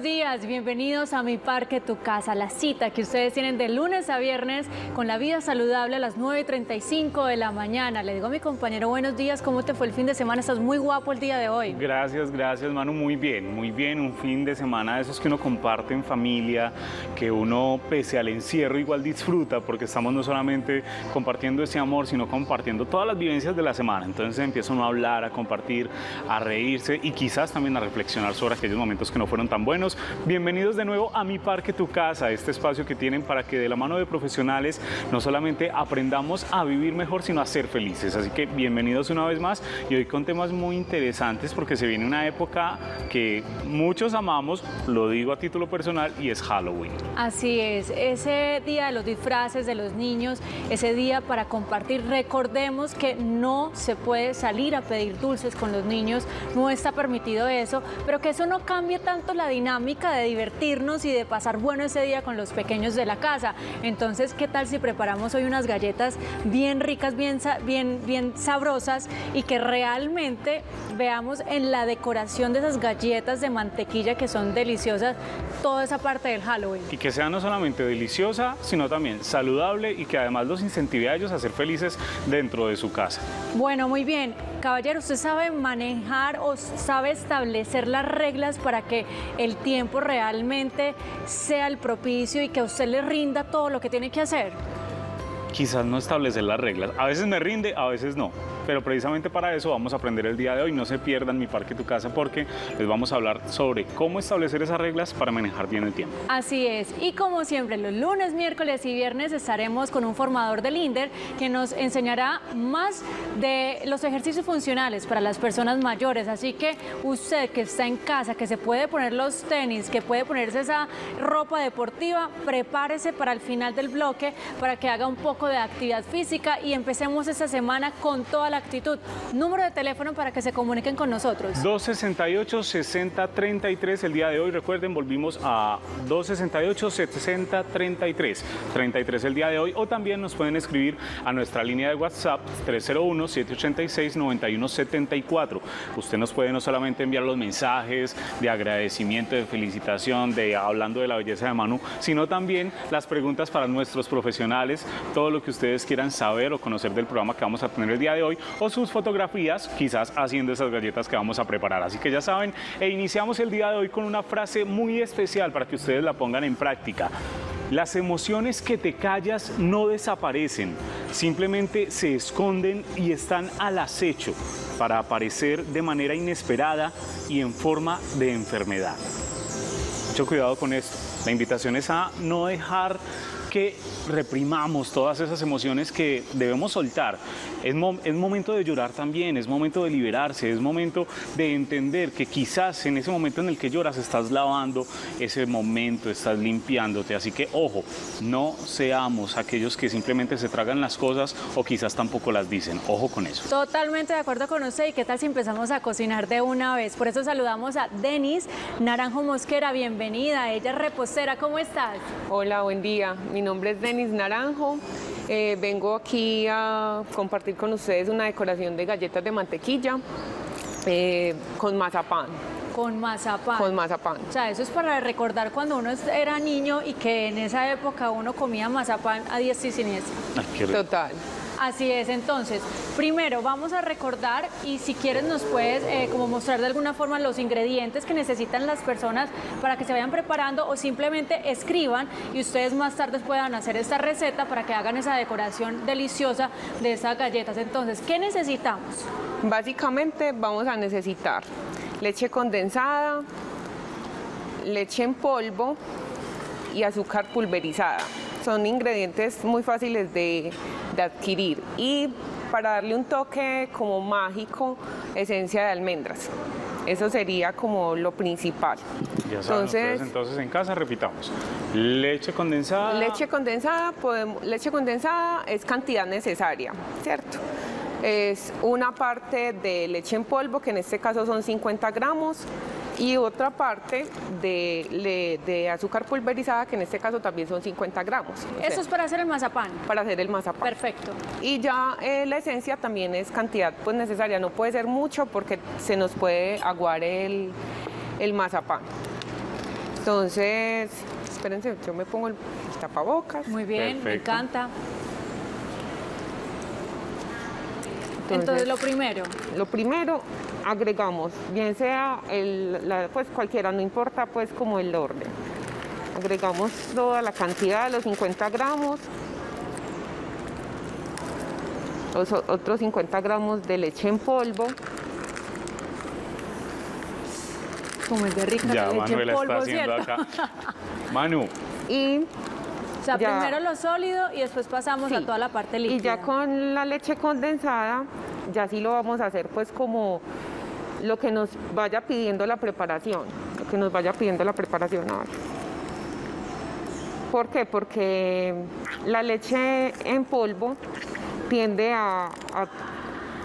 Muy buenos bienvenidos a Mi Parque Tu Casa, la cita que ustedes tienen de lunes a viernes con la vida saludable a las 9.35 de la mañana. Le digo a mi compañero, buenos días, ¿cómo te fue el fin de semana? Estás muy guapo el día de hoy. Gracias, gracias Manu, muy bien, muy bien, un fin de semana de esos que uno comparte en familia, que uno pese al encierro igual disfruta, porque estamos no solamente compartiendo ese amor, sino compartiendo todas las vivencias de la semana. Entonces empieza uno a hablar, a compartir, a reírse y quizás también a reflexionar sobre aquellos momentos que no fueron tan buenos. Bienvenidos de nuevo a Mi Parque Tu Casa, este espacio que tienen para que de la mano de profesionales no solamente aprendamos a vivir mejor, sino a ser felices. Así que bienvenidos una vez más y hoy con temas muy interesantes porque se viene una época que muchos amamos, lo digo a título personal, y es Halloween. Así es, ese día de los disfraces de los niños, ese día para compartir, recordemos que no se puede salir a pedir dulces con los niños, no está permitido eso, pero que eso no cambie tanto la dinámica de divertirnos y de pasar bueno ese día con los pequeños de la casa. Entonces, ¿qué tal si preparamos hoy unas galletas bien ricas, bien, bien, bien sabrosas y que realmente veamos en la decoración de esas galletas de mantequilla que son deliciosas toda esa parte del Halloween? Y que sea no solamente deliciosa, sino también saludable y que además los incentive a ellos a ser felices dentro de su casa. Bueno, muy bien. Caballero, ¿usted sabe manejar o sabe establecer las reglas para que el tiempo realmente sea el propicio y que usted le rinda todo lo que tiene que hacer? Quizás no establecer las reglas. A veces me rinde, a veces no pero precisamente para eso vamos a aprender el día de hoy. No se pierdan mi parque tu casa porque les vamos a hablar sobre cómo establecer esas reglas para manejar bien el tiempo. Así es, y como siempre los lunes, miércoles y viernes estaremos con un formador del INDER que nos enseñará más de los ejercicios funcionales para las personas mayores. Así que usted que está en casa, que se puede poner los tenis, que puede ponerse esa ropa deportiva, prepárese para el final del bloque para que haga un poco de actividad física y empecemos esta semana con toda la actitud. Número de teléfono para que se comuniquen con nosotros. 268-6033. El día de hoy, recuerden, volvimos a 268-6033. 33 el día de hoy. O también nos pueden escribir a nuestra línea de WhatsApp 301-786-9174. Usted nos puede no solamente enviar los mensajes de agradecimiento, de felicitación, de hablando de la belleza de Manu, sino también las preguntas para nuestros profesionales, todo lo que ustedes quieran saber o conocer del programa que vamos a tener el día de hoy o sus fotografías, quizás haciendo esas galletas que vamos a preparar. Así que ya saben, e iniciamos el día de hoy con una frase muy especial para que ustedes la pongan en práctica. Las emociones que te callas no desaparecen, simplemente se esconden y están al acecho para aparecer de manera inesperada y en forma de enfermedad. Mucho cuidado con esto. La invitación es a no dejar que reprimamos todas esas emociones que debemos soltar. Es, es, momento de llorar también, es momento de liberarse, es momento de entender que quizás en ese momento en el que lloras estás lavando ese momento, estás limpiándote. Así que ojo, no seamos aquellos que simplemente se tragan las cosas o quizás tampoco las dicen. Ojo con eso. Totalmente de acuerdo con usted. ¿Y qué tal si empezamos a cocinar de una vez? Por eso saludamos a Denis Naranjo Mosquera. Bienvenida. Ella es repostera. ¿Cómo estás? Hola, buen día. Mi nombre es Denis Naranjo. Eh, vengo aquí a compartir con ustedes una decoración de galletas de mantequilla eh, con mazapán. Con mazapán. Con mazapán. O sea, eso es para recordar cuando uno era niño y que en esa época uno comía mazapán a diestra y siniestra. Total. Así es, entonces, primero vamos a recordar y si quieres nos puedes eh, como mostrar de alguna forma los ingredientes que necesitan las personas para que se vayan preparando o simplemente escriban y ustedes más tarde puedan hacer esta receta para que hagan esa decoración deliciosa de esas galletas. Entonces, ¿qué necesitamos? Básicamente vamos a necesitar leche condensada, leche en polvo y azúcar pulverizada son ingredientes muy fáciles de, adquirir y para darle un toque como mágico, esencia de almendras. Eso sería como lo principal. Ya entonces, entonces en casa repitamos. Leche condensada. Leche condensada, podemos, leche condensada es cantidad necesaria, ¿cierto? Es una parte de leche en polvo, que en este caso son 50 gramos, y otra parte de, azúcar pulverizada, que en este caso también son 50 gramos. Eso es para hacer el mazapán. Para hacer el mazapán. Perfecto. Y ya eh, la esencia también es cantidad pues necesaria, no puede ser mucho porque se nos puede aguar el, el mazapán. Entonces, espérense, yo me pongo el tapabocas. Muy bien, me encanta. Entonces, lo primero, Lo primero, agregamos, bien sea el, la- pues cualquiera, no importa pues como el orden. Agregamos toda la cantidad de los 50 gramos, los otros 50 gramos de leche en polvo, como es de rica Ya la leche Manuela en polvo, está haciendo ¿cierto? acá. Manu, y, sea, Ya. primero lo sólido y después pasamos a toda la parte líquida. y ya con la leche condensada, ya sí lo vamos a hacer pues como lo que nos vaya pidiendo la preparación, lo que nos vaya pidiendo la preparación. ahora. ¿Por qué? Porque la leche en polvo tiende a,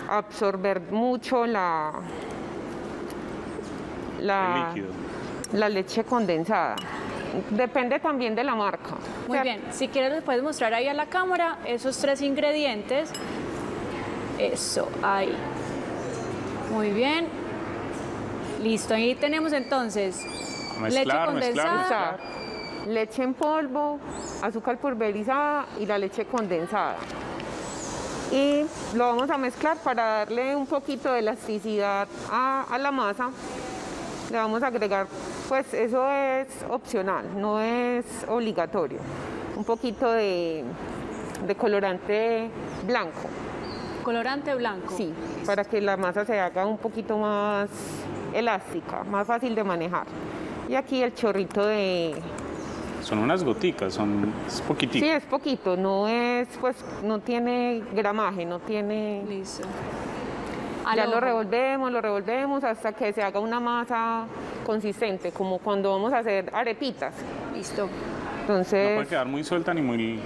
absorber mucho la, la, la leche condensada. Depende también de la marca. Muy bien, si quieres les puedes mostrar ahí a la cámara esos tres ingredientes. Eso, ahí. Muy bien. Listo, ahí tenemos entonces leche condensada. mezclar, leche en polvo, azúcar pulverizada y la leche condensada. Y lo vamos a mezclar para darle un poquito de elasticidad a, a la masa. Le vamos a agregar, pues eso es opcional, no es obligatorio. Un poquito de, de colorante blanco, Colorante blanco. sí, para que la masa se haga un poquito más elástica, más fácil de manejar. Y aquí el chorrito de, Son unas goticas, son es poquitico. Sí, es poquito, no es, pues, no tiene gramaje, no tiene... Listo. Al Ya lo revolvemos, lo revolvemos hasta que se haga una masa consistente, como cuando vamos a hacer arepitas. Listo. No puede Entonces, quedar muy suelta ni muy...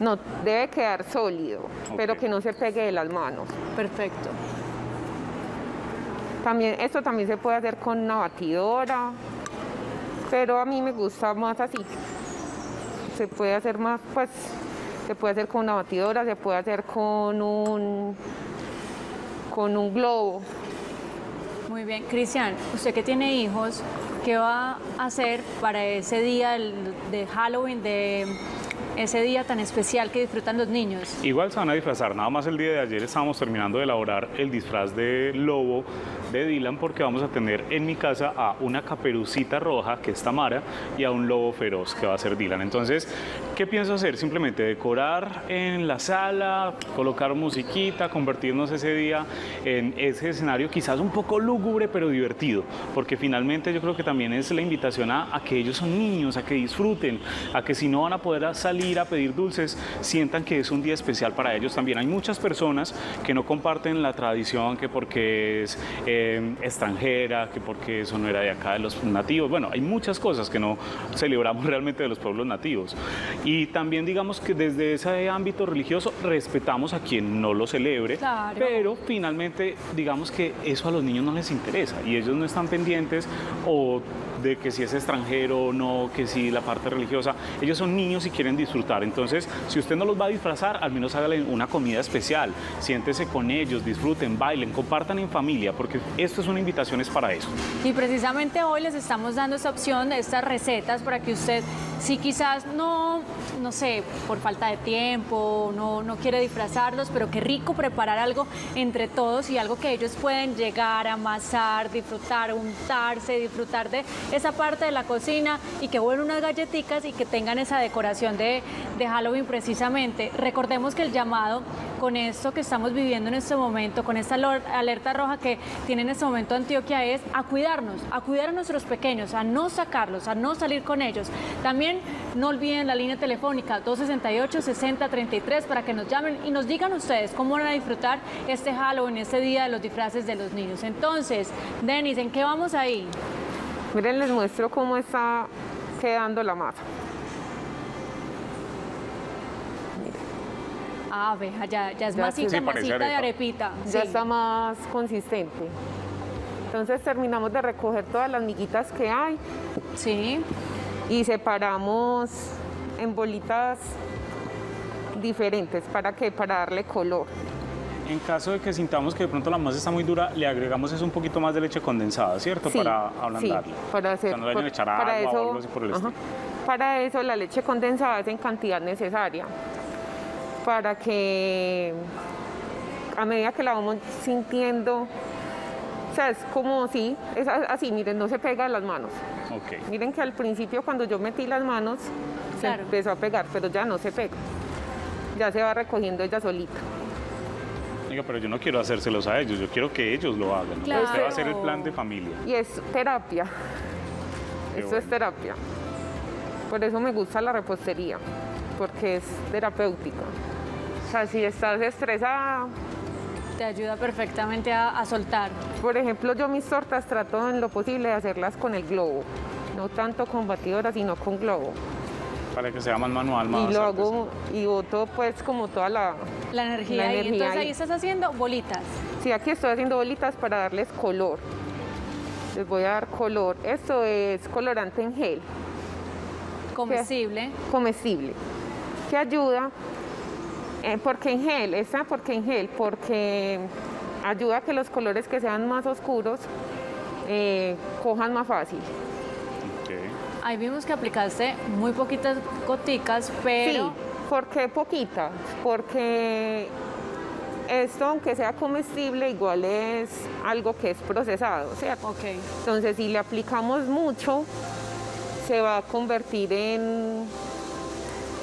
no, debe quedar sólido, pero que no se pegue de las manos. Perfecto. También, esto también se puede hacer con una batidora, pero a mí me gusta más así. Se puede hacer más, pues, se puede hacer con una batidora, se puede hacer con un, con un globo. Muy bien. Cristian, usted que tiene hijos, ¿qué va a hacer para ese día de Halloween, de ese día tan especial que disfrutan los niños? Igual se van a disfrazar, nada más el día de ayer estábamos terminando de elaborar el disfraz de lobo de Dylan porque vamos a tener en mi casa a una caperucita roja que es Tamara y a un lobo feroz que va a ser Dylan. Entonces, ¿qué pienso hacer? Simplemente decorar en la sala, colocar musiquita, convertirnos ese día en ese escenario quizás un poco lúgubre pero divertido, porque finalmente yo creo que también es la invitación a, a que ellos son niños, a que disfruten, a que si no van a poder a salir a pedir dulces, sientan que es un día especial para ellos también. Hay muchas personas que no comparten la tradición, que porque es eh, extranjera, que porque eso no era de acá de los nativos. Bueno, hay muchas cosas que no celebramos realmente de los pueblos nativos. Y también digamos que desde ese ámbito religioso respetamos a quien no lo celebre, Claro. pero finalmente digamos que eso a los niños no les interesa y ellos no están pendientes o de que si es extranjero o no, que si la parte religiosa, ellos son niños y quieren disfrutar. Entonces, si usted no los va a disfrazar, al menos hágale una comida especial, siéntese con ellos, disfruten, bailen, compartan en familia, porque esto es una invitación es para eso. Y precisamente hoy les estamos dando esta opción estas recetas para que usted, si quizás no, no sé, por falta de tiempo, no, no quiere disfrazarlos, pero qué rico preparar algo entre todos y algo que ellos pueden llegar amasar, disfrutar, untarse, disfrutar de esa parte de la cocina y que vuelvan unas galletitas y que tengan esa decoración de, de Halloween precisamente. Recordemos que el llamado con esto que estamos viviendo en este momento, con esta alerta roja que tiene en este momento Antioquia es a cuidarnos, a cuidar a nuestros pequeños, a no sacarlos, a no salir con ellos. También no olviden la línea telefónica 268-6033 para que nos llamen y nos digan ustedes cómo van a disfrutar este Halloween, este día de los disfraces de los niños. Entonces, Denis, ¿en qué vamos ahí? Miren, les muestro cómo está quedando la masa. Ah, veja, ya, ya es Ya masita, sí. Masita de arepita. Ya Sí. está más consistente. Entonces terminamos de recoger todas las miguitas que hay Sí, y separamos en bolitas diferentes. ¿Para qué? Para darle color. En caso de que sintamos que de pronto la masa está muy dura, le agregamos eso un poquito más de leche condensada, ¿cierto? Sí, para sí, ablandarla. para O sea, hacer, no le por- echar para agua o eso- algo así por el ajá. Para eso la leche condensada es en cantidad necesaria, para que a medida que la vamos sintiendo, o sea, es como si, es así, miren, no se pega a las manos. Miren que al principio cuando yo metí las manos se Claro. empezó a pegar, pero ya no se pega. Ya se va recogiendo ella solita. Oiga, pero yo no quiero hacérselos a ellos, yo quiero que ellos lo hagan. Claro. Este va a ser el plan de familia. Y es terapia. Qué Esto es terapia. Por eso me gusta la repostería, porque es terapéutica. O sea, si estás estresada, Te ayuda perfectamente a, a soltar. por ejemplo, yo mis tortas trato en lo posible de hacerlas con el globo. No tanto con batidora, sino con globo. Para que sea más manual, más y lo hago y boto pues como toda la... La energía, La energía Entonces ahí. ahí estás haciendo bolitas. Sí, aquí estoy haciendo bolitas para darles color. Les voy a dar color. Esto es colorante en gel. Comestible. comestible que ayuda, eh, porque en gel, esta porque en gel, porque ayuda a que los colores que sean más oscuros eh, cojan más fácil. Ahí vimos que aplicaste muy poquitas goticas, pero Sí, ¿por qué poquita? Porque esto, aunque sea comestible, igual es algo que es procesado, ¿cierto? ok. Entonces, si le aplicamos mucho, se va a convertir en,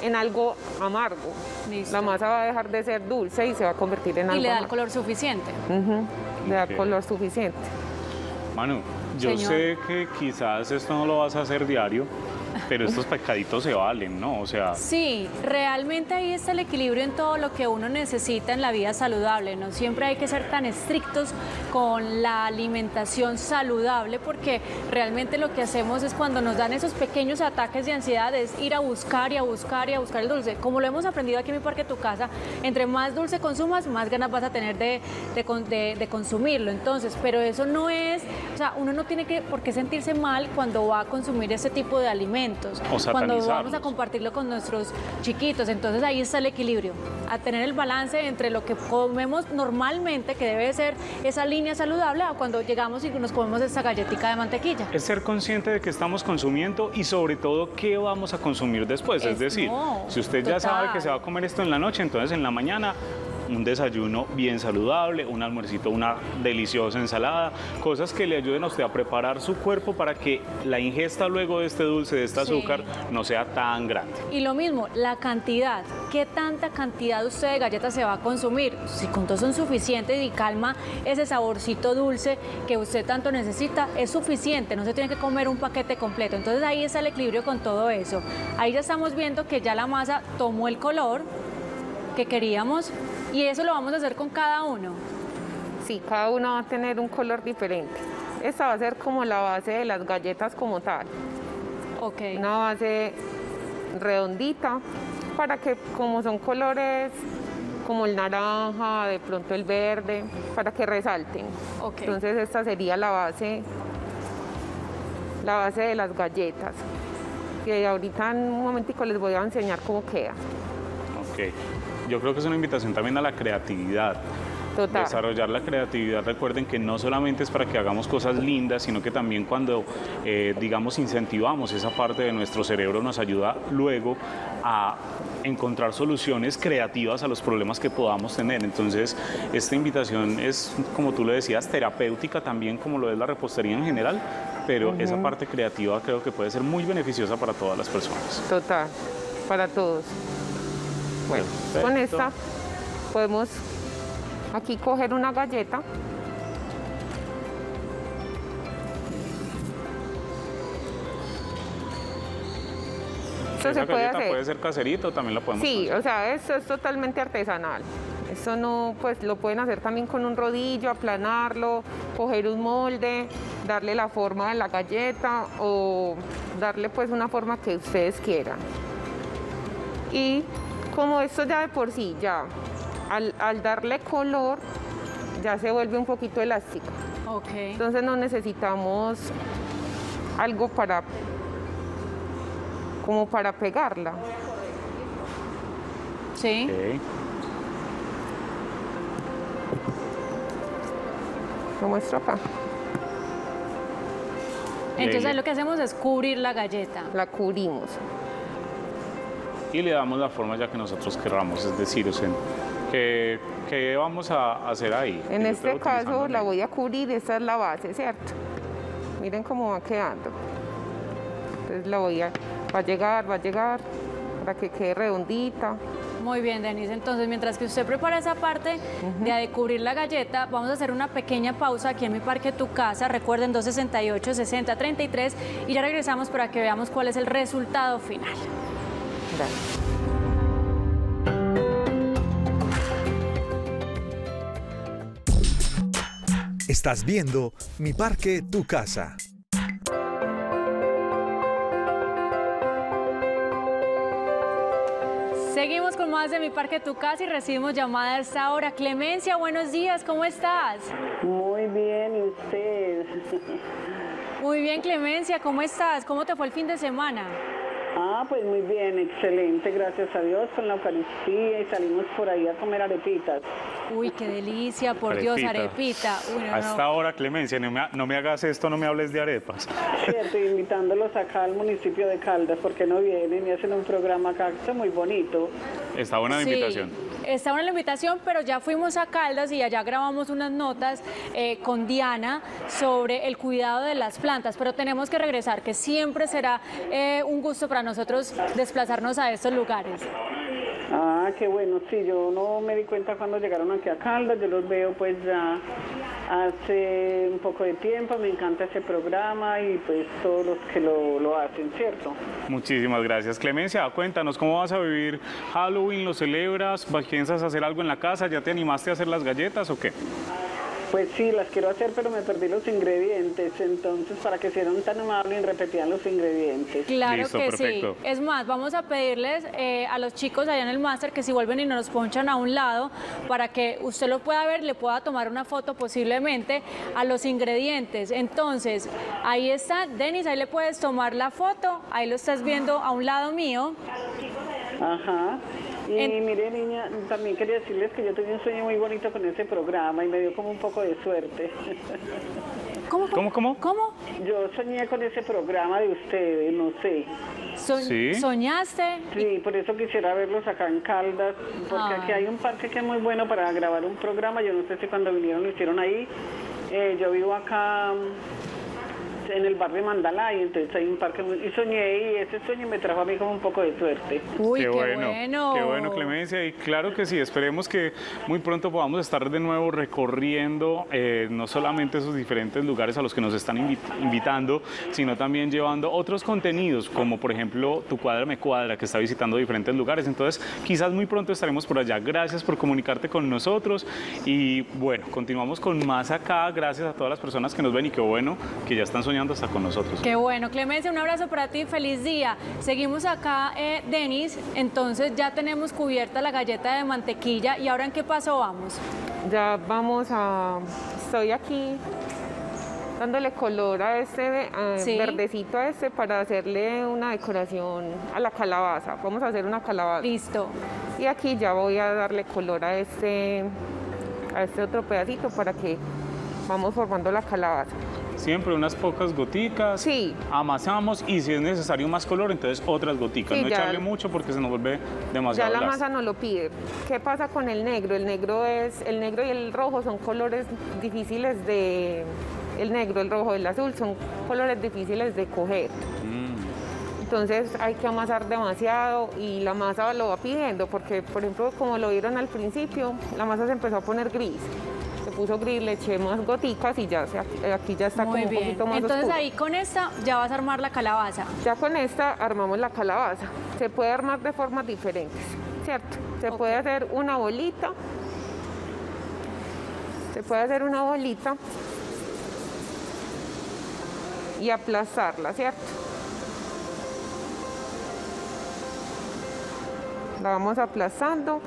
en algo amargo. Listo. La masa va a dejar de ser dulce y se va a convertir en Y algo le da el color suficiente. Le da color suficiente. Manu, yo Señor. sé que quizás esto no lo vas a hacer diario, pero estos pescaditos se valen, ¿no? O sea, Sí, realmente ahí está el equilibrio en todo lo que uno necesita en la vida saludable. No siempre hay que ser tan estrictos con la alimentación saludable porque realmente lo que hacemos es cuando nos dan esos pequeños ataques de ansiedad es ir a buscar y a buscar y a buscar el dulce. Como lo hemos aprendido aquí en mi parque Tu Casa, entre más dulce consumas, más ganas vas a tener de, de de- de consumirlo. Entonces, pero eso no es, o sea, uno no tiene que por qué sentirse mal cuando va a consumir ese tipo de alimentos. O cuando vamos a compartirlo con nuestros chiquitos. Entonces ahí está el equilibrio, a tener el balance entre lo que comemos normalmente, que debe ser esa línea saludable, a cuando llegamos y nos comemos esa galletita de mantequilla. es ser consciente de que estamos consumiendo y sobre todo qué vamos a consumir después. Es, Es- decir, no, si usted ya sabe que se va a comer esto en la noche, entonces en la mañana un desayuno bien saludable, un almuercito, una deliciosa ensalada, cosas que le ayuden a usted a preparar su cuerpo para que la ingesta luego de este dulce, de este Sí. azúcar, no sea tan grande. Y lo mismo, la cantidad. ¿Qué tanta cantidad usted de galletas se va a consumir? Si con todo son suficientes y calma ese saborcito dulce que usted tanto necesita, es suficiente. No se tiene que comer un paquete completo. Entonces ahí está el equilibrio con todo eso. Ahí ya estamos viendo que ya la masa tomó el color que queríamos y eso lo vamos a hacer con cada uno. Sí, cada uno va a tener un color diferente. Esta va a ser como la base de las galletas como tal. Ok. Una base redondita para que como son colores como el naranja, de pronto el verde, para que resalten. Ok. Entonces esta sería la base, la base de las galletas. Que ahorita en un momentico les voy a enseñar cómo queda. Ok. Yo creo que es una invitación también a la creatividad. Total. Desarrollar la creatividad, recuerden que no solamente es para que hagamos cosas lindas, sino que también cuando, eh, digamos, incentivamos esa parte de nuestro cerebro nos ayuda luego a encontrar soluciones creativas a los problemas que podamos tener. Entonces, esta invitación es, como tú le decías, terapéutica también, como lo es la repostería en general, pero esa parte creativa creo que puede ser muy beneficiosa para todas las personas. Total, para todos. Bueno, con esta podemos aquí coger una galleta. Esto Esa se puede galleta hacer. puede ser caserito, también la podemos Sí, hacer. o sea, esto es totalmente artesanal. Esto no, pues lo pueden hacer también con un rodillo, aplanarlo, coger un molde, darle la forma de la galleta o darle pues una forma que ustedes quieran. Y como esto ya de por sí, ya, al, al darle color, ya se vuelve un poquito elástico. Ok. Entonces no necesitamos algo para como para pegarla. Sí. Ok. Lo muestro acá. Entonces lo que hacemos es cubrir la galleta. La cubrimos. Y le damos la forma ya que nosotros querramos, es decir, o sea, ¿qué, qué vamos a hacer ahí? En este caso la voy a cubrir, esta es la base, ¿cierto? Miren cómo va quedando. Entonces la voy a, va a llegar, va a llegar, para que quede redondita. Muy bien, Denise. Entonces, mientras que usted prepara esa parte de, de cubrir la galleta, vamos a hacer una pequeña pausa aquí en mi parque Tu Casa. Recuerden 268 60 33 y ya regresamos para que veamos cuál es el resultado final. Estás viendo Mi Parque, Tu Casa. Seguimos con más de mi parque Tu Casa y recibimos llamada a esta hora. Clemencia, buenos días, ¿cómo estás? Muy bien, ¿y usted? Muy bien, Clemencia, ¿cómo estás? ¿Cómo te fue el fin de semana? Ah, pues muy bien, excelente, gracias a Dios, con la Eucaristía y salimos por ahí a comer arepitas. Uy, qué delicia, por Dios, arepita. Uy, no, A no. esta hora, Clemencia, no me, no me hagas esto, no me hables de arepas. Cierto, invitándolos acá al municipio de Caldas, porque no vienen y hacen un programa acá, está muy bonito. Está buena la Sí, invitación. Está buena la invitación, pero ya fuimos a Caldas y allá grabamos unas notas eh, con Diana sobre el cuidado de las plantas, pero tenemos que regresar, que siempre será eh, un gusto para nosotros desplazarnos a estos lugares. Ah, qué bueno, sí, yo no me di cuenta cuando llegaron aquí a Caldas, yo los veo pues ya hace un poco de tiempo, me encanta ese programa y pues todos los que lo, lo hacen, ¿cierto? Muchísimas gracias. Clemencia, cuéntanos, ¿cómo vas a vivir Halloween? ¿Lo celebras? ¿Piensas hacer algo en la casa? ¿Ya te animaste a hacer las galletas o qué? Pues sí, las quiero hacer, pero me perdí los ingredientes, entonces para que sean tan amables y repetían los ingredientes. Claro Listo, que perfecto. sí. Es más, vamos a pedirles eh, a los chicos allá en el máster que si vuelven y nos ponchan a un lado para que usted lo pueda ver, le pueda tomar una foto posiblemente a los ingredientes. Entonces, ahí está, Denis, ahí le puedes tomar la foto, ahí lo estás viendo a un lado mío. Ajá. Y En- mire, niña, también quería decirles que yo tuve un sueño muy bonito con ese programa y me dio como un poco de suerte. ¿Cómo? ¿Cómo, cómo? ¿Cómo? yo soñé con ese programa de ustedes, no sé. So- Sí. ¿Soñaste? Sí, por eso quisiera verlos acá en Caldas, porque aquí hay un parque que es muy bueno para grabar un programa. Yo no sé si cuando vinieron lo hicieron ahí. Eh, yo vivo acá en el barrio Mandalay, entonces hay un parque muy... Y soñé y ese sueño me trajo a mí como un poco de suerte. Uy, qué, bueno, bueno. Qué bueno, Clemencia. Y claro que sí, esperemos que muy pronto podamos estar de nuevo recorriendo eh, no solamente esos diferentes lugares a los que nos están invi- invitando, sino también llevando otros contenidos, como por ejemplo Tu Cuadra Me Cuadra, que está visitando diferentes lugares. Entonces, quizás muy pronto estaremos por allá. Gracias por comunicarte con nosotros. Y bueno, continuamos con más acá. Gracias a todas las personas que nos ven y qué bueno que ya están soñando hasta con nosotros. Qué bueno, Clemencia, un abrazo para ti, feliz día. Seguimos acá, eh, Denis, entonces ya tenemos cubierta la galleta de mantequilla y ahora en qué paso vamos. Ya vamos a... Estoy aquí dándole color a este eh, Sí. verdecito a este para hacerle una decoración a la calabaza. Vamos a hacer una calabaza. Listo. Y aquí ya voy a darle color a este, a este otro pedacito para que vamos formando la calabaza. Siempre unas pocas goticas. Sí. Amasamos y si es necesario más color, entonces otras goticas. Sí, no ya. echarle mucho porque se nos vuelve Ya demasiado la lazo. masa no lo pide. ¿Qué pasa con el negro? El negro es el negro y el rojo son colores difíciles de el negro, el rojo, el azul son colores difíciles de coger. Mm. Entonces hay que amasar demasiado y la masa lo va pidiendo porque, por ejemplo, como lo vieron al principio, la masa se empezó a poner gris. Puso gris, le eché más goticas y ya se- aquí ya está Muy como un bien. poquito más Entonces oscuro. ahí con esta ya vas a armar la calabaza. Ya con esta armamos la calabaza. Se puede armar de formas diferentes, ¿cierto? Se puede hacer una bolita. Se puede hacer una bolita y aplastarla, ¿cierto? La vamos aplastando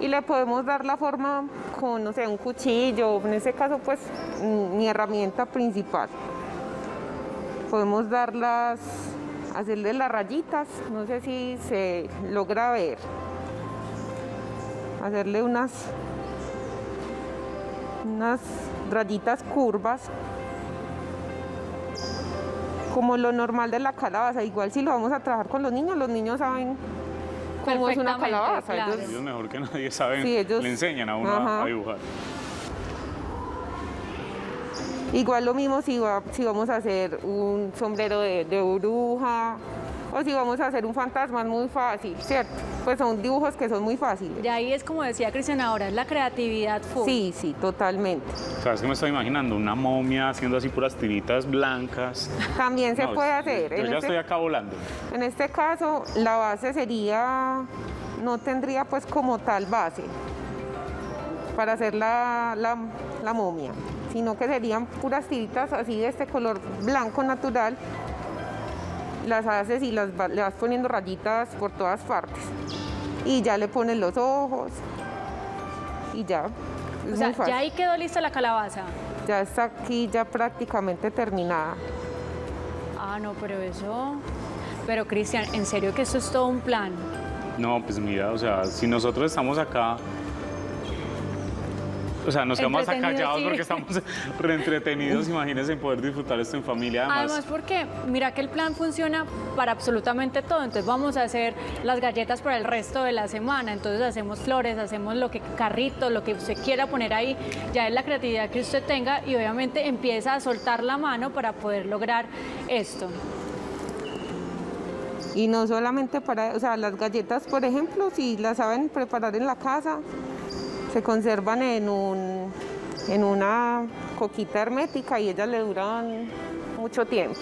y le podemos dar la forma con, no sé, un cuchillo, en este caso pues mi herramienta principal podemos darlas, hacerle las rayitas, no sé si se logra ver, hacerle unas, unas rayitas curvas como lo normal de la calabaza. Igual si lo vamos a trabajar con los niños, los niños saben cómo es una calabaza. claro. Ellos- Ellos mejor que nadie saben, Sí, ellos- le enseñan a uno a- Ajá. a dibujar. igual lo mismo si, va- si vamos a hacer un sombrero de, de bruja o si vamos a hacer un fantasma, es muy fácil, ¿cierto? Pues son dibujos que son muy fáciles. Y ahí es como decía Cristian ahora, es la creatividad full. Sí, sí, totalmente. ¿Sabes qué me estoy imaginando? Una momia haciendo así puras tiritas blancas. También se No, puede hacer. Yo En ya este- estoy acá volando. En este caso, la base sería, no tendría pues como tal base para hacer la, la- la momia, sino que serían puras tiritas así de este color blanco natural. Las haces y las le vas poniendo rayitas por todas partes. Y ya le pones los ojos y ya. Es O sea, muy fácil. ya ahí quedó lista la calabaza. ya está aquí ya prácticamente terminada. Ah, no, pero eso... Pero Cristian, en serio que esto es todo un plan. No, pues mira, o sea, si nosotros estamos acá, o sea, nos quedamos Entretenidos, callados sí. porque estamos reentretenidos, imagínense poder disfrutar esto en familia. Además, Además, porque mira que el plan funciona para absolutamente todo. Entonces vamos a hacer las galletas para el resto de la semana. Entonces hacemos flores, hacemos lo que carritos, lo que usted quiera poner ahí. Ya es la creatividad que usted tenga y obviamente empieza a soltar la mano para poder lograr esto. Y no solamente para, o sea, las galletas, por ejemplo, si las saben preparar en la casa, se conservan en, un, en una coquita hermética y ellas le duran mucho tiempo.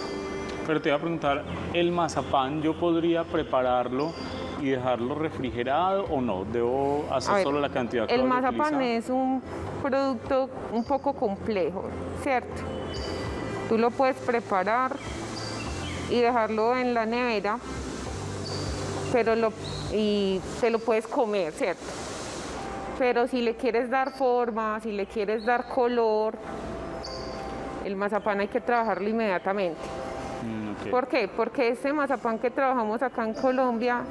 pero te iba a preguntar, ¿el mazapán yo podría prepararlo y dejarlo refrigerado o no? ¿Debo hacer ver, solo la cantidad que El mazapán es un producto un poco complejo, ¿cierto? Tú lo puedes preparar y dejarlo en la nevera, pero lo, y te lo puedes comer, ¿cierto? Pero si le quieres dar forma, si le quieres dar color, el mazapán hay que trabajarlo inmediatamente. Mm. ¿Por qué? Porque este mazapán que trabajamos acá en Colombia,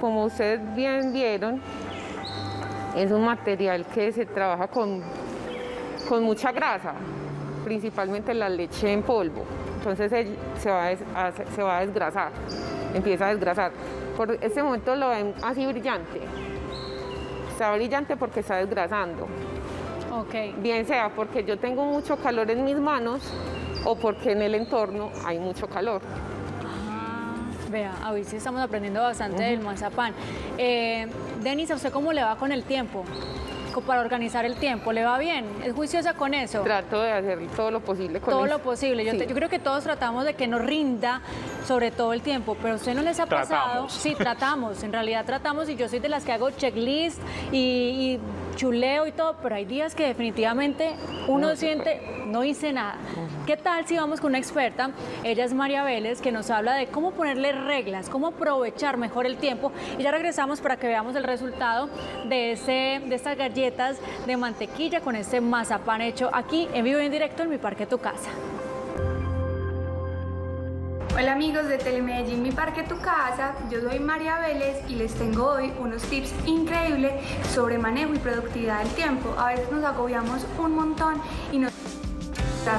como ustedes bien vieron, es un material que se trabaja con, con mucha grasa, principalmente la leche en polvo. Entonces él se va, a des- a- se va a desgrasar, empieza a desgrasar. Por este momento lo ven así brillante. Está brillante porque está desgrasando. Ok. Bien sea porque yo tengo mucho calor en mis manos o porque en el entorno hay mucho calor. Ah, vea, hoy sí estamos aprendiendo bastante del mazapán. Eh, Denis, ¿a usted cómo le va con el tiempo? Para organizar el tiempo, ¿le va bien? ¿Es juiciosa con eso? Trato de hacer todo lo posible con todo eso. lo posible. Yo, Sí. te- yo creo que todos tratamos de que nos rinda sobre todo el tiempo, pero a usted no les ha pasado. Tratamos. Sí, tratamos, en realidad tratamos y yo soy de las que hago checklist y, y chuleo y todo, pero hay días que definitivamente uno siente, no hice nada. ¿Qué tal si vamos con una experta? Ella es María Vélez, que nos habla de cómo ponerle reglas, cómo aprovechar mejor el tiempo y ya regresamos para que veamos el resultado de, ese, de estas galletas de mantequilla con este mazapán hecho aquí en vivo y en directo en mi parque Tu Casa. Hola amigos de Telemedellín, mi parque tu casa, yo soy María Vélez y les tengo hoy unos tips increíbles sobre manejo y productividad del tiempo. A veces nos agobiamos un montón y nos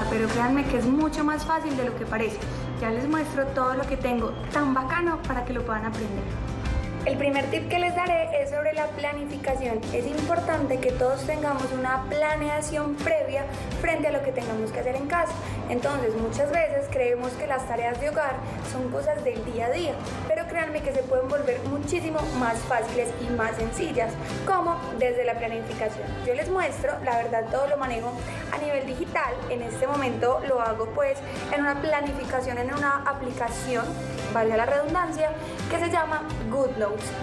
pero créanme que es mucho más fácil de lo que parece. Ya les muestro todo lo que tengo tan bacano para que lo puedan aprender. El primer tip que les daré es sobre la planificación. Es importante que todos tengamos una planeación previa frente a lo que tengamos que hacer en casa. Entonces, muchas veces creemos que las tareas de hogar son cosas del día a día, pero créanme que se pueden volver muchísimo más fáciles y más sencillas, como desde la planificación. Yo les muestro, la verdad todo lo manejo a nivel digital. En este momento lo hago pues en una planificación, en una aplicación, valga la redundancia, que se llama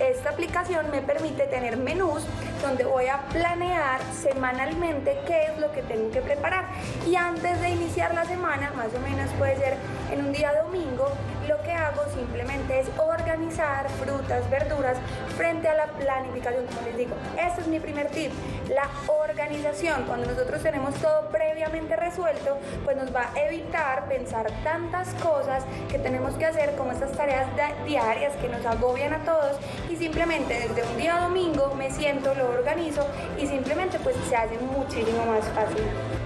Esta aplicación me permite tener menús donde voy a planear semanalmente qué es lo que tengo que preparar. Y antes de iniciar la semana, más o menos puede ser en un día domingo, lo que hago simplemente es organizar frutas, verduras frente a la planificación, como les digo. Este es mi primer tip, la organización. Cuando nosotros tenemos todo previamente resuelto, pues nos va a evitar pensar tantas cosas que tenemos que hacer como estas tareas diarias que nos agobian a todos y simplemente desde un día domingo me siento, lo organizo y simplemente pues se hace muchísimo más fácil.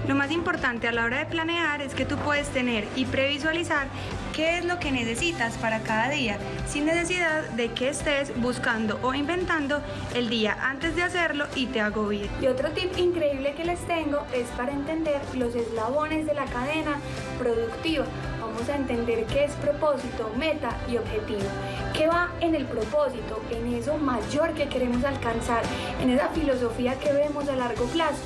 Lo más importante a la hora de planear es que tú puedes tener y previsualizar qué es lo que necesitas para cada día, sin necesidad de que estés buscando o inventando el día antes de hacerlo y te agobie. Y otro tip increíble que les tengo es para entender los eslabones de la cadena productiva vamos a entender qué es propósito, meta y objetivo. ¿Qué va en el propósito? En eso mayor que queremos alcanzar, en esa filosofía que vemos a largo plazo.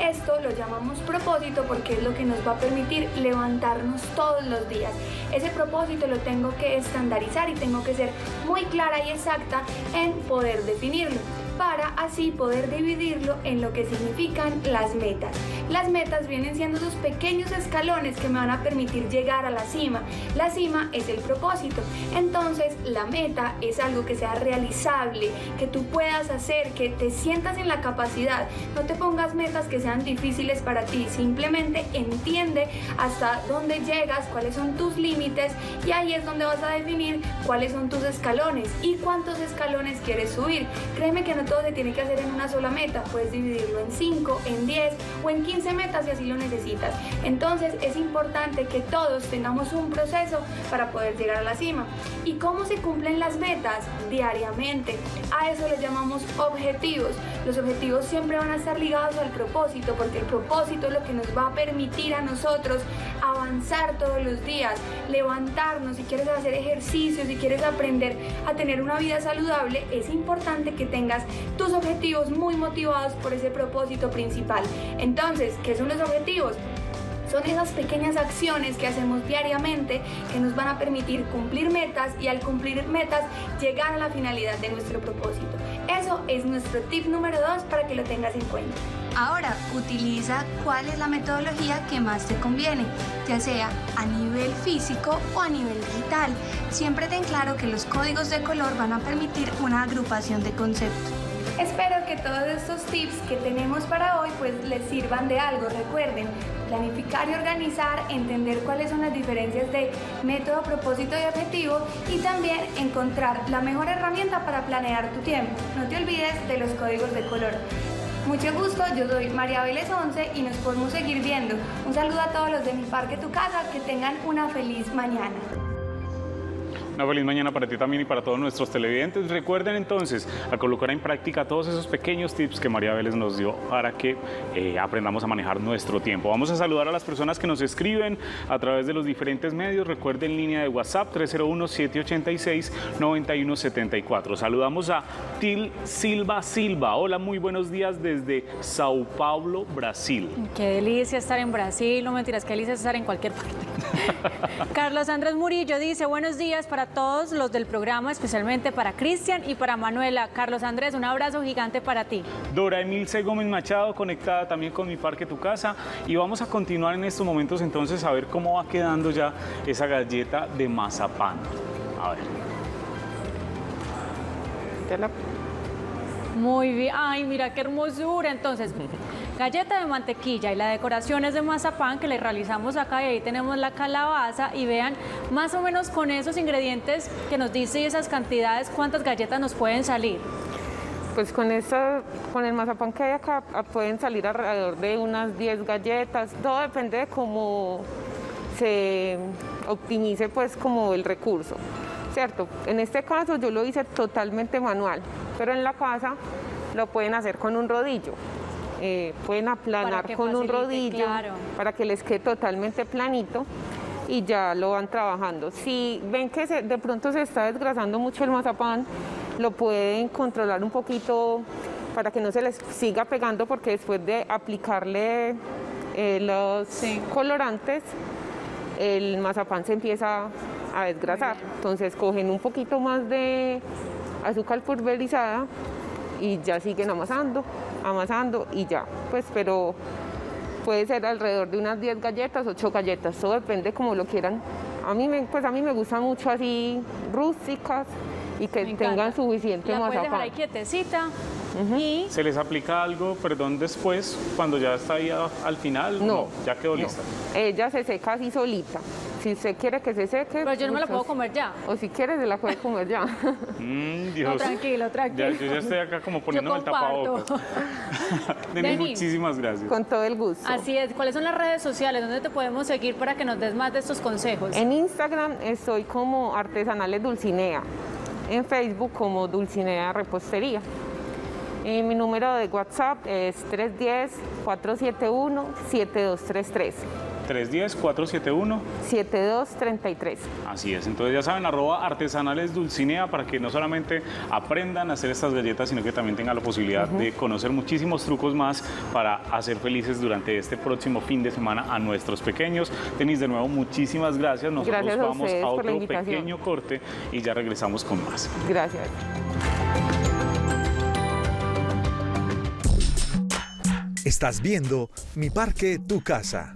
Esto lo llamamos propósito porque es lo que nos va a permitir levantarnos todos los días. Ese propósito lo tengo que estandarizar y tengo que ser muy clara y exacta en poder definirlo para así poder dividirlo en lo que significan las metas. Las metas vienen siendo esos pequeños escalones que me van a permitir llegar a la cima. La cima es el propósito. Entonces la meta es algo que sea realizable, que tú puedas hacer, que te sientas en la capacidad. No te pongas metas que sean difíciles para ti, simplemente entiende hasta dónde llegas, cuáles son tus límites y ahí es donde vas a definir cuáles son tus escalones y cuántos escalones quieres subir. Créeme que no todo se tiene que hacer en una sola meta, puedes dividirlo en 5, en 10 o en 15 metas si así lo necesitas. Entonces es importante que todos tengamos un proceso para poder llegar a la cima. ¿Y cómo se cumplen las metas? Diariamente. A eso le llamamos objetivos. Los objetivos siempre van a estar ligados al propósito porque el propósito es lo que nos va a permitir a nosotros avanzar todos los días, levantarnos, si quieres hacer ejercicio, si quieres aprender a tener una vida saludable, es importante que tengas tus objetivos muy motivados por ese propósito principal. Entonces, ¿qué son los objetivos? Son esas pequeñas acciones que hacemos diariamente que nos van a permitir cumplir metas y al cumplir metas llegar a la finalidad de nuestro propósito. Eso es nuestro tip número dos para que lo tengas en cuenta. Ahora, utiliza cuál es la metodología que más te conviene, ya sea a nivel físico o a nivel digital. Siempre ten claro que los códigos de color van a permitir una agrupación de conceptos. Espero que todos estos tips que tenemos para hoy pues les sirvan de algo. Recuerden, planificar y organizar, entender cuáles son las diferencias de método, propósito y objetivo y también encontrar la mejor herramienta para planear tu tiempo. No te olvides de los códigos de color. Mucho gusto, yo soy María Vélez 11 y nos podemos seguir viendo. Un saludo a todos los de mi parque Tu Casa, que tengan una feliz mañana. Una feliz mañana para ti también y para todos nuestros televidentes. Recuerden entonces a colocar en práctica todos esos pequeños tips que María Vélez nos dio para que eh, aprendamos a manejar nuestro tiempo. Vamos a saludar a las personas que nos escriben a través de los diferentes medios. Recuerden línea de WhatsApp 301-786-9174. Saludamos a Til Silva Silva. Hola, muy buenos días desde Sao Paulo, Brasil. Qué delicia estar en Brasil, no mentiras, qué delicia estar en cualquier parte. Carlos Andrés Murillo dice, buenos días para todos los del programa, especialmente para Cristian y para Manuela. Carlos Andrés, un abrazo gigante para ti. Dora Emilce Gómez Machado, conectada también con mi Parque Tu Casa. Y vamos a continuar en estos momentos entonces a ver cómo va quedando ya esa galleta de mazapán. A ver. Muy bien, ay, mira qué hermosura. Entonces, galleta de mantequilla y la decoración es de mazapán que le realizamos acá y ahí tenemos la calabaza y vean más o menos con esos ingredientes que nos dice y esas cantidades cuántas galletas nos pueden salir. Pues con, esta, con el mazapán que hay acá ah, pueden salir alrededor de unas 10 galletas. Todo depende de cómo se optimice pues como el recurso, ¿cierto? En este caso yo lo hice totalmente manual, pero en la casa lo pueden hacer con un rodillo. Eh, pueden aplanar con un rodillo claro. para que les quede totalmente planito y ya lo van trabajando. Si ven que se- de pronto se está desgrasando mucho el mazapán, lo pueden controlar un poquito para que no se les siga pegando porque después de aplicarle eh, los Sí. colorantes, el mazapán se empieza a desgrasar. Entonces cogen un poquito más de azúcar pulverizada y ya siguen amasando, amasando y ya. Pues pero puede ser alrededor de unas 10 galletas, 8 galletas, todo depende como lo quieran. A mí me, pues a mí me gustan mucho así rústicas y que tengan suficiente La puedes dejar ahí quietecita y ¿Se les aplica algo, perdón, después, cuando ya está ahí a- al final? No, ya quedó no. lista. Ella se seca así solita. Si usted quiere que se seque. pero yo no me la pues, puedo comer ya. O si quiere, se la puede comer ya. Mm, Dios. No, tranquilo, tranquilo. Ya, yo ya estoy acá como poniéndome el tapabocas. Denis. muchísimas gracias. Con todo el gusto. Así es. ¿Cuáles son las redes sociales donde te podemos seguir para que nos des más de estos consejos? En Instagram estoy como Artesanales Dulcinea. En Facebook como Dulcinea Repostería. Y mi número de WhatsApp es 310-471-7233. 310-471. 7233. Así es, entonces ya saben, arroba artesanales dulcinea para que no solamente aprendan a hacer estas galletas, sino que también tengan la posibilidad de conocer muchísimos trucos más para hacer felices durante este próximo fin de semana a nuestros pequeños. Denis, de nuevo, muchísimas gracias. Nosotros Gracias a vamos a otro pequeño corte y ya regresamos con más. Gracias. Estás viendo Mi Parque, Tu Casa.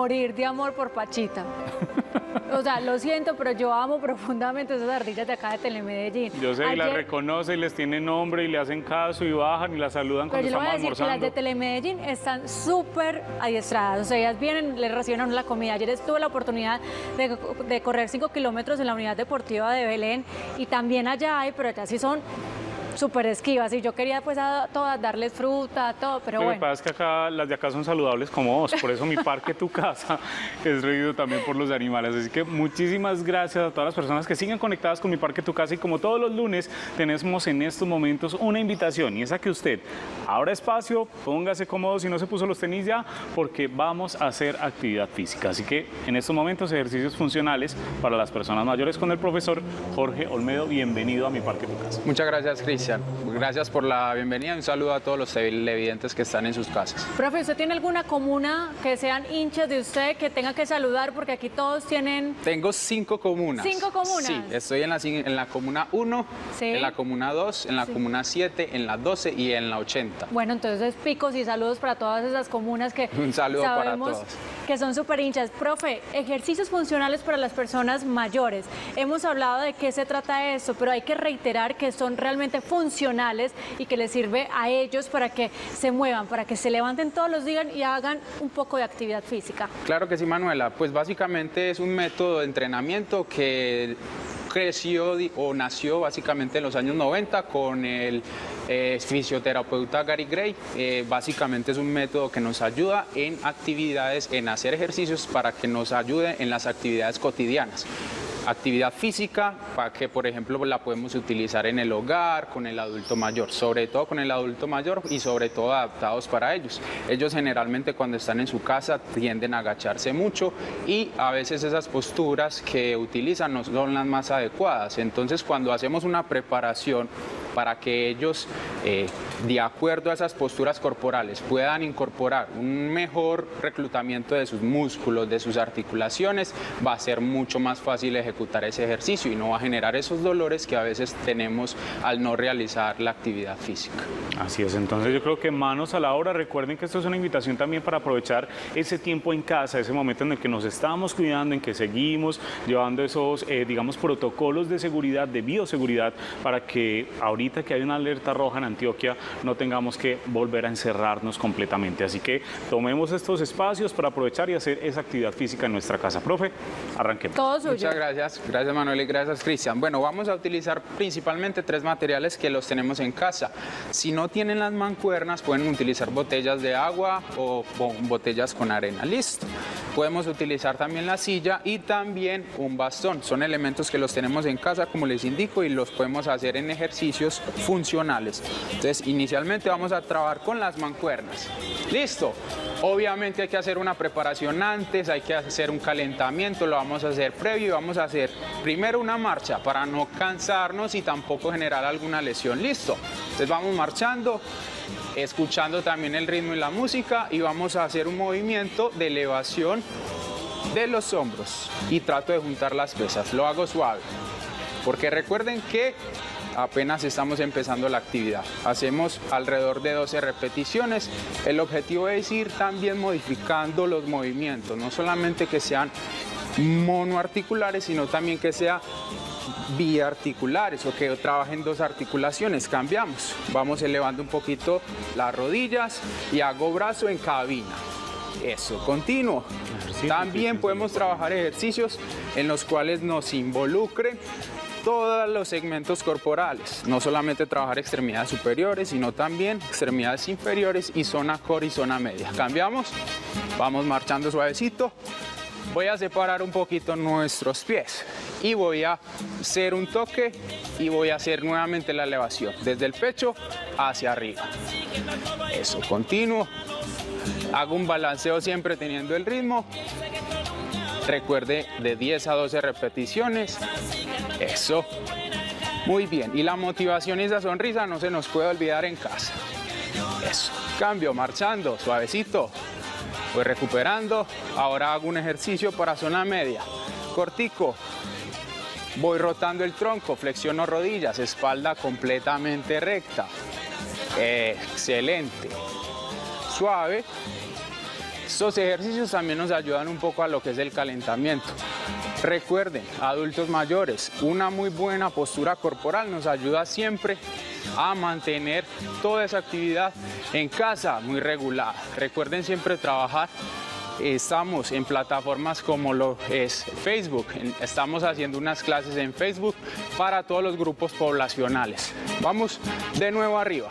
Morir de amor por Pachita. O sea, lo siento, pero yo amo profundamente esas ardillas de acá de Telemedellín. Yo sé, y las reconoce y les tiene nombre y le hacen caso y bajan y las saludan Pero cuando yo le voy a estamos decir que las de. Telemedellín están súper adiestradas. O sea, ellas vienen, les reciben la comida. Ayer tuve la oportunidad de, de correr 5 kilómetros en la unidad deportiva de Belén y también allá hay, pero allá sí son súper esquivas. Y yo quería pues a todas darles fruta, todo, pero Lo que bueno. pasa es que acá las de acá son saludables como vos, por eso mi parque, tu casa, es reído también por los animales. Así que muchísimas gracias a todas las personas que siguen conectadas con mi parque, tu casa. Y como todos los lunes, tenemos en estos momentos una invitación y es a que usted abra espacio, póngase cómodo si no se puso los tenis ya, porque vamos a hacer actividad física. Así que en estos momentos, ejercicios funcionales para las personas mayores con el profesor Jorge Olmedo. Bienvenido a mi parque, tu casa. Muchas gracias, Gracias por la bienvenida y un saludo a todos los televidentes que están en sus casas. Profe, ¿usted tiene alguna comuna que sean hinchas de usted que tenga que saludar? Porque aquí todos tienen Tengo cinco comunas. ¿Cinco comunas? Sí, estoy en la, cin- en la comuna 1, Sí. en la comuna 2, en la Sí. comuna 7, en la 12 y en la 80. Bueno, entonces picos y saludos para todas esas comunas que Un saludo para sabemos todos. que son súper hinchas. Profe, ejercicios funcionales para las personas mayores. Hemos hablado de qué se trata esto, pero hay que reiterar que son realmente funcionales y que les sirve a ellos para que se muevan, para que se levanten todos los días y hagan un poco de actividad física. Claro que sí, Manuela. Pues básicamente es un método de entrenamiento que creció o nació básicamente en los años 90 con el fisioterapeuta Gary Gray. Eh, básicamente es un método que nos ayuda en actividades, en hacer ejercicios para que nos ayude en las actividades cotidianas. Actividad física, para que por ejemplo la podemos utilizar en el hogar, con el adulto mayor, sobre todo con el adulto mayor y sobre todo adaptados para ellos. Ellos generalmente cuando están en su casa tienden a agacharse mucho y a veces esas posturas que utilizan no son las más adecuadas. Entonces cuando hacemos una preparación para que ellos, eh, de acuerdo a esas posturas corporales, puedan incorporar un mejor reclutamiento de sus músculos, de sus articulaciones, va a ser mucho más fácil ejecutar ese ejercicio y no va a generar esos dolores que a veces tenemos al no realizar la actividad física. Así es, entonces yo creo que manos a la obra, recuerden que esto es una invitación también para aprovechar ese tiempo en casa, ese momento en el que nos estamos cuidando, en que seguimos llevando esos, eh, digamos, protocolos de seguridad, de bioseguridad, para que ahorita que hay una alerta roja en Antioquia no tengamos que volver a encerrarnos completamente. Así que tomemos estos espacios para aprovechar y hacer esa actividad física en nuestra casa. Profe, arranquemos. Todo suyo. Muchas gracias, gracias Manuel y gracias Cristian. Bueno, vamos a utilizar principalmente tres materiales que los tenemos en casa. Si no tienen las mancuernas, pueden utilizar botellas de agua o bo- botellas con arena. Listo. Podemos utilizar también la silla y también un bastón. Son elementos que los tenemos en casa, como les indico, y los podemos hacer en ejercicios funcionales. Entonces, inicialmente vamos a trabajar con las mancuernas. Listo. Obviamente hay que hacer una preparación antes, hay que hacer un calentamiento, lo vamos a hacer previo y vamos a hacer primero una marcha para no cansarnos y tampoco generar alguna lesión. Listo. Entonces vamos marchando, escuchando también el ritmo y la música y vamos a hacer un movimiento de elevación de los hombros y trato de juntar las pesas. Lo hago suave. Porque recuerden que apenas estamos empezando la actividad. Hacemos alrededor de 12 repeticiones. El objetivo es ir también modificando los movimientos, no solamente que sean monoarticulares, sino también que sea biarticulares o que trabajen dos articulaciones. Cambiamos. Vamos elevando un poquito las rodillas y hago brazo en cabina. Eso, continuo. También podemos trabajar ejercicios en los cuales nos involucren todos los segmentos corporales, no solamente trabajar extremidades superiores, sino también extremidades inferiores y zona core y zona media. Cambiamos, vamos marchando suavecito. Voy a separar un poquito nuestros pies y voy a hacer un toque y voy a hacer nuevamente la elevación desde el pecho hacia arriba. Eso, continuo. Hago un balanceo siempre teniendo el ritmo. Recuerde de 10 a 12 repeticiones. Eso. Muy bien. Y la motivación y esa sonrisa no se nos puede olvidar en casa. Eso. Cambio, marchando, suavecito. Voy recuperando. Ahora hago un ejercicio para zona media. Cortico. Voy rotando el tronco, flexiono rodillas, espalda completamente recta. Excelente. Suave. Estos ejercicios también nos ayudan un poco a lo que es el calentamiento. Recuerden, adultos mayores, una muy buena postura corporal nos ayuda siempre a mantener toda esa actividad en casa muy regulada. Recuerden siempre trabajar estamos en plataformas como lo es Facebook. Estamos haciendo unas clases en Facebook para todos los grupos poblacionales. Vamos de nuevo arriba.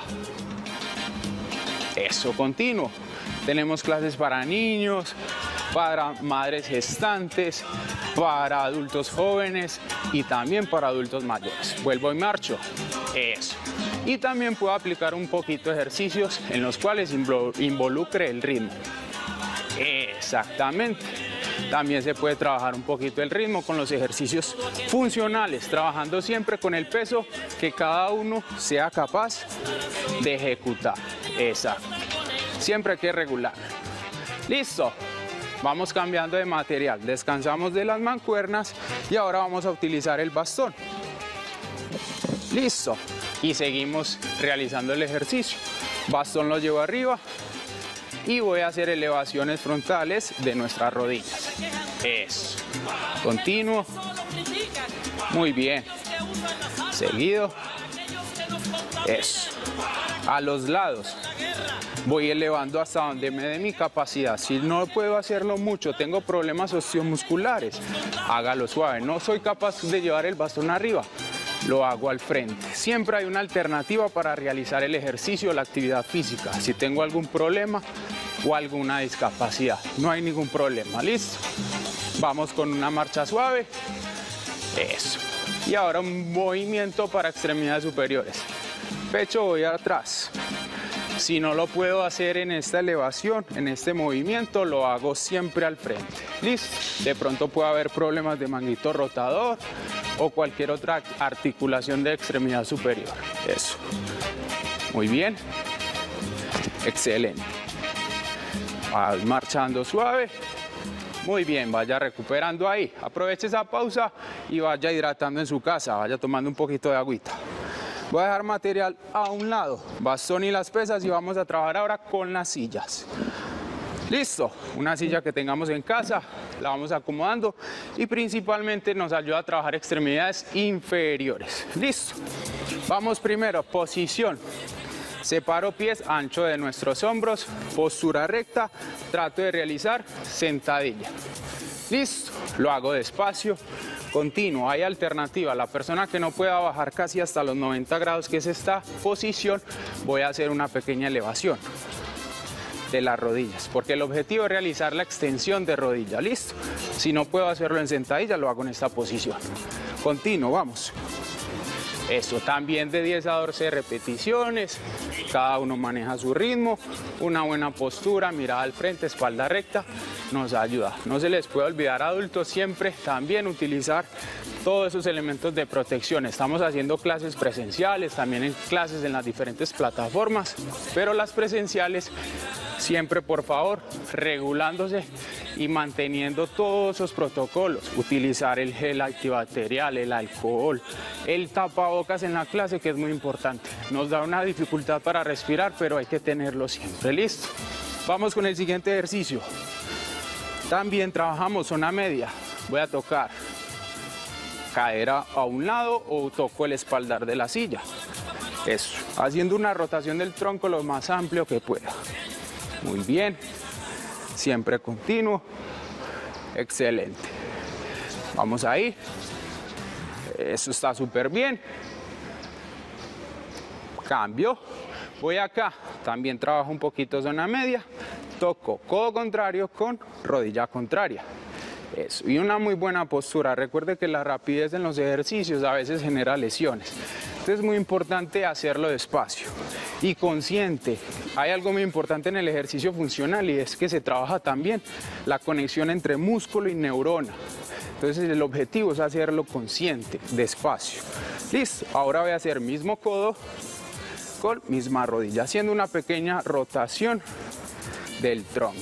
Eso, continuo. Tenemos clases para niños, para madres gestantes, para adultos jóvenes y también para adultos mayores. Vuelvo y marcho. Eso. Y también puedo aplicar un poquito ejercicios en los cuales involucre el ritmo. Exactamente. También se puede trabajar un poquito el ritmo con los ejercicios funcionales, trabajando siempre con el peso que cada uno sea capaz de ejecutar. Exacto. Siempre hay que regular. Listo. Vamos cambiando de material. Descansamos de las mancuernas y ahora vamos a utilizar el bastón. Listo. Y seguimos realizando el ejercicio. Bastón lo llevo arriba, y voy a hacer elevaciones frontales de nuestras rodillas. Eso. Continuo. Muy bien. Seguido. Eso. A los lados. Voy elevando hasta donde me dé mi capacidad. Si no puedo hacerlo mucho, tengo problemas osteomusculares, hágalo suave. No soy capaz de llevar el bastón arriba, lo hago al frente. Siempre hay una alternativa para realizar el ejercicio la actividad física. Si tengo algún problema o alguna discapacidad, no hay ningún problema. ¿Listo? Vamos con una marcha suave. Eso. Y ahora un movimiento para extremidades superiores. Pecho voy atrás. Si no lo puedo hacer en esta elevación, en este movimiento, lo hago siempre al frente. ¿Listo? De pronto puede haber problemas de manguito rotador o cualquier otra articulación de extremidad superior. Eso. Muy bien. Excelente. marchando suave. Muy bien, vaya recuperando ahí. Aproveche esa pausa y vaya hidratando en su casa, vaya tomando un poquito de agüita. Voy a dejar material a un lado, bastón y las pesas y vamos a trabajar ahora con las sillas. Listo, una silla que tengamos en casa, la vamos acomodando y principalmente nos ayuda a trabajar extremidades inferiores. Listo, vamos primero, posición. Separo pies ancho de nuestros hombros, postura recta, trato de realizar sentadilla. Listo, lo hago despacio, continuo, hay alternativa. La persona que no pueda bajar casi hasta los 90 grados, que es esta posición, voy a hacer una pequeña elevación de las rodillas, porque el objetivo es realizar la extensión de rodilla, ¿listo? Si no puedo hacerlo en sentadilla, lo hago en esta posición. Continuo, vamos. Eso también de 10 a 12 repeticiones, cada uno maneja su ritmo, una buena postura, mirada al frente, espalda recta, nos ayuda. No se les puede olvidar adultos siempre también utilizar todos esos elementos de protección. Estamos haciendo clases presenciales, también en clases en las diferentes plataformas, pero las presenciales siempre por favor regulándose y manteniendo todos esos protocolos, utilizar el gel antibacterial, el alcohol, el tapabocas en la clase que es muy importante. Nos da una dificultad para respirar, pero hay que tenerlo siempre listo. Vamos con el siguiente ejercicio. También trabajamos zona media. Voy a tocar cadera a un lado o toco el espaldar de la silla. Eso, haciendo una rotación del tronco lo más amplio que pueda. Muy bien, siempre continuo. Excelente. Vamos ahí. Eso está súper bien. Cambio. Voy acá. También trabajo un poquito zona media. Toco codo contrario con rodilla contraria. Eso. Y una muy buena postura. Recuerde que la rapidez en los ejercicios a veces genera lesiones. Entonces es muy importante hacerlo despacio y consciente. Hay algo muy importante en el ejercicio funcional y es que se trabaja también la conexión entre músculo y neurona. Entonces el objetivo es hacerlo consciente, despacio. Listo, ahora voy a hacer mismo codo con misma rodilla, haciendo una pequeña rotación del tronco.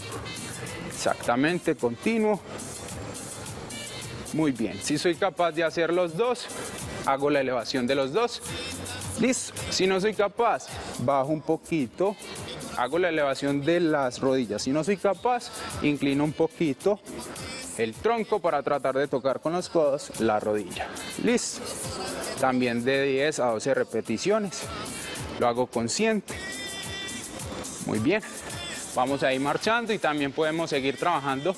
Exactamente, continuo. Muy bien, si soy capaz de hacer los dos, hago la elevación de los dos. Listo, si no soy capaz, bajo un poquito, hago la elevación de las rodillas. Si no soy capaz, inclino un poquito el tronco para tratar de tocar con los codos la rodilla. Listo. También de 10 a 12 repeticiones. Lo hago consciente. Muy bien. Vamos a ir marchando y también podemos seguir trabajando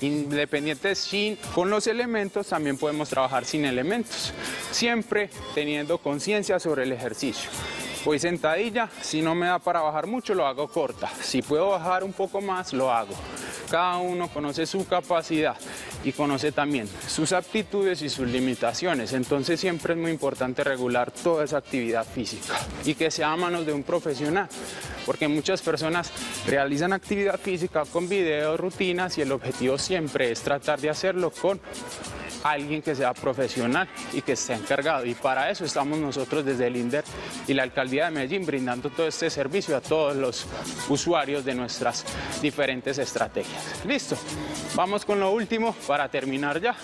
independientes sin, con los elementos, también podemos trabajar sin elementos, siempre teniendo conciencia sobre el ejercicio. Voy sentadilla, si no me da para bajar mucho lo hago corta, si puedo bajar un poco más lo hago. Cada uno conoce su capacidad y conoce también sus aptitudes y sus limitaciones. Entonces siempre es muy importante regular toda esa actividad física y que sea a manos de un profesional, porque muchas personas realizan actividad física con videos, rutinas y el objetivo siempre es tratar de hacerlo con alguien que sea profesional y que esté encargado. Y para eso estamos nosotros desde el INDER y la Alcaldía de Medellín brindando todo este servicio a todos los usuarios de nuestras diferentes estrategias. Listo, vamos con lo último para terminar ya.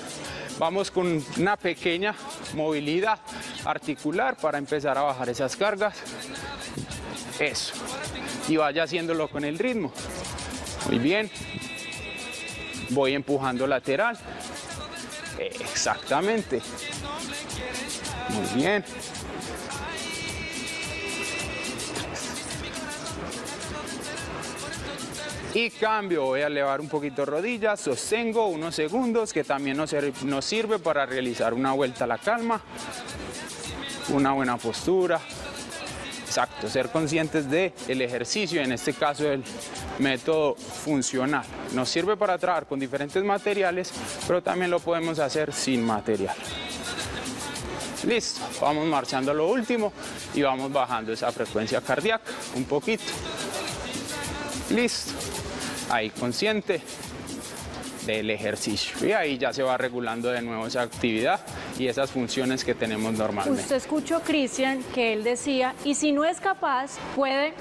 Vamos con una pequeña movilidad articular para empezar a bajar esas cargas. Eso. Y vaya haciéndolo con el ritmo. Muy bien. Voy empujando lateral. Exactamente. Muy bien. Y cambio, voy a elevar un poquito rodillas, sostengo unos segundos que también nos, sirve para realizar una vuelta a la calma, una buena postura, Exacto, ser conscientes del el ejercicio, en este caso el método funcional. Nos sirve para trabajar con diferentes materiales, pero también lo podemos hacer sin material. Listo, vamos marchando a lo último y vamos bajando esa frecuencia cardíaca un poquito. Listo, ahí consciente del ejercicio. Y ahí ya se va regulando de nuevo esa actividad y esas funciones que tenemos normalmente. Usted escuchó, Cristian, que él decía, y si no es capaz, puede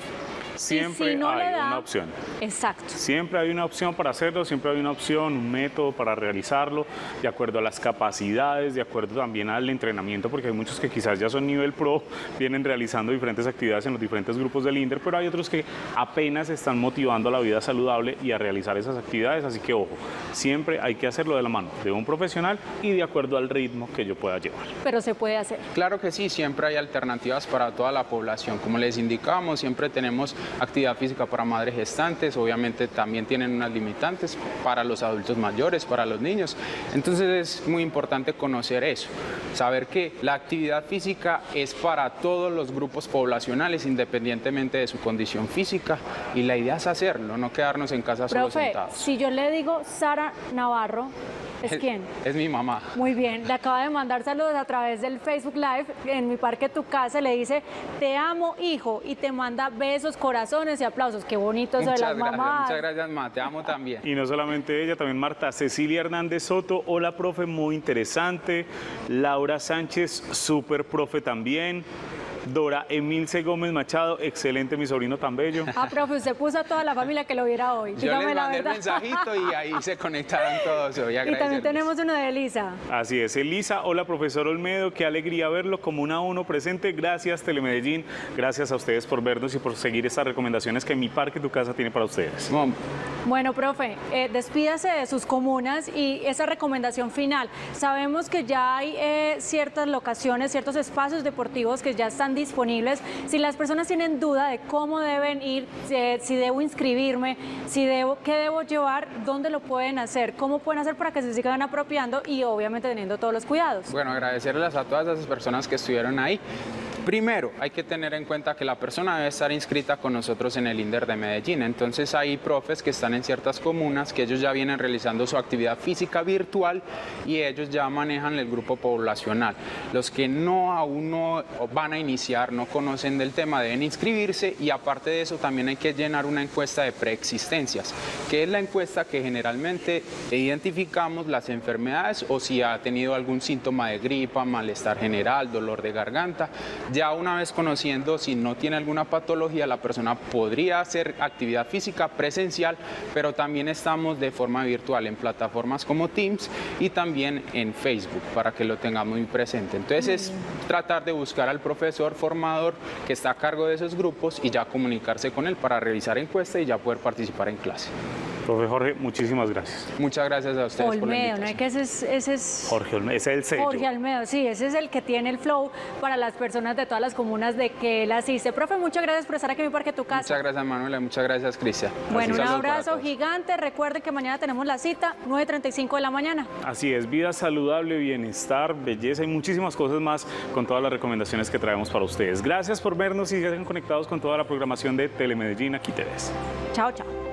Siempre hay una opción. Exacto. Siempre hay una opción para hacerlo, siempre hay una opción, un método para realizarlo, de acuerdo a las capacidades, de acuerdo también al entrenamiento, porque hay muchos que quizás ya son nivel pro, vienen realizando diferentes actividades en los diferentes grupos del INDER, pero hay otros que apenas están motivando a la vida saludable y a realizar esas actividades, así que ojo, siempre hay que hacerlo de la mano de un profesional y de acuerdo al ritmo que yo pueda llevar. Pero se puede hacer. Claro que sí, siempre hay alternativas para toda la población. Como les indicamos, siempre tenemos actividad física para madres gestantes, obviamente también tienen unas limitantes para los adultos mayores, para los niños. Entonces es muy importante conocer eso, saber que la actividad física es para todos los grupos poblacionales independientemente de su condición física y la idea es hacerlo, no quedarnos en casa solo Profe, sentados. Si yo le digo Sara Navarro, ¿Es quién? Es mi mamá. Muy bien, le acaba de mandar saludos a través del Facebook Live en mi parque Tu Casa, le dice, te amo hijo, y te manda besos, corazones y aplausos. Qué bonito eso de Muchas las gracias, mamás. muchas gracias, ma. Te amo también. Y no solamente ella, también Marta Cecilia Hernández Soto, hola profe, muy interesante. Laura Sánchez, súper profe también. Dora Emilce Gómez Machado, excelente mi sobrino tan bello. Ah, profe, usted puso a toda la familia que lo viera hoy. Yo Dígame les la mandé el mensajito y ahí se conectaron todos. Voy a Y también tenemos uno de Elisa. Así es, Elisa, hola profesor Olmedo, qué alegría verlo como una uno presente. Gracias Telemedellín, gracias a ustedes por vernos y por seguir estas recomendaciones que mi parque tu casa tiene para ustedes. Mom, Bueno, profe, eh, despídase de sus comunas y esa recomendación final. Sabemos que ya hay eh, ciertas locaciones, ciertos espacios deportivos que ya están disponibles. Si las personas tienen duda de cómo deben ir, si debo inscribirme, si debo, qué debo llevar, dónde lo pueden hacer, cómo pueden hacer para que se sigan apropiando y obviamente teniendo todos los cuidados. Bueno, agradecerles a todas esas personas que estuvieron ahí. Primero, hay que tener en cuenta que la persona debe estar inscrita con nosotros en el INDER de Medellín. Entonces hay profes que están en ciertas comunas que ellos ya vienen realizando su actividad física virtual y ellos ya manejan el grupo poblacional. Los que no aún no van a iniciar, no conocen del tema, deben inscribirse y aparte de eso también hay que llenar una encuesta de preexistencias, que es la encuesta que generalmente identificamos las enfermedades o si ha tenido algún síntoma de gripa, malestar general, dolor de garganta. Ya una vez conociendo si no tiene alguna patología, la persona podría hacer actividad física presencial, pero también estamos de forma virtual en plataformas como Teams y también en Facebook para que lo tengamos muy presente. Entonces es tratar de buscar al profesor formador que está a cargo de esos grupos y ya comunicarse con él para revisar encuesta y ya poder participar en clase. Profe Jorge, muchísimas gracias. Muchas gracias a ustedes por la Olmedo, ¿no? Es que ese es... Ese es... Jorge Olmedo, ese es el sello. Jorge Almedo, sí, ese es el que tiene el flow para las personas de todas las comunas de que él asiste. Profe, muchas gracias por estar aquí en mi parque Tu Casa. Muchas gracias Manuela, muchas gracias Cristian. Bueno, un abrazo gigante. Recuerden que mañana tenemos la cita, 9.35 de la mañana. Así es, vida saludable, bienestar, belleza y muchísimas cosas más con todas las recomendaciones que traemos para ustedes. Gracias por vernos y sigan conectados con toda la programación de Telemedellín. Aquí te ves. Chao, chao.